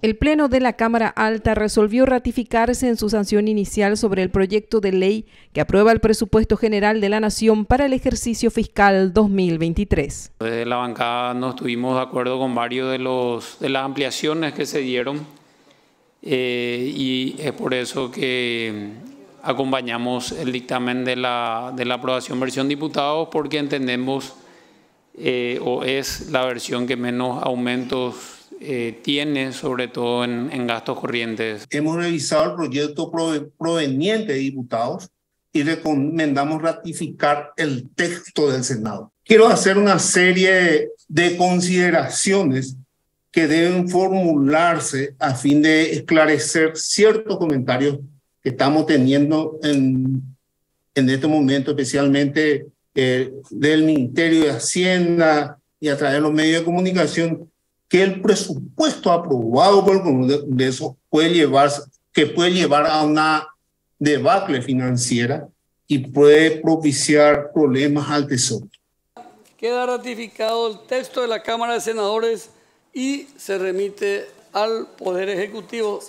El Pleno de la Cámara Alta resolvió ratificarse en su sanción inicial sobre el proyecto de ley que aprueba el presupuesto general de la Nación para el ejercicio fiscal 2023. Desde la bancada no estuvimos de acuerdo con varios de, los, de las ampliaciones que se dieron eh, y es por eso que acompañamos el dictamen de la, de la aprobación versión diputados porque entendemos eh, o es la versión que menos aumentos eh, tiene, sobre todo en, gastos corrientes. Hemos revisado el proyecto proveniente de diputados y recomendamos ratificar el texto del Senado. Quiero hacer una serie de consideraciones que deben formularse a fin de esclarecer ciertos comentarios que estamos teniendo en, en este momento, especialmente eh, del Ministerio de Hacienda y a través de los medios de comunicación, que el presupuesto aprobado por el Congreso puede llevar, que puede llevar a una debacle financiera y puede propiciar problemas al Tesoro. Queda ratificado el texto de la Cámara de Senadores y se remite al Poder Ejecutivo.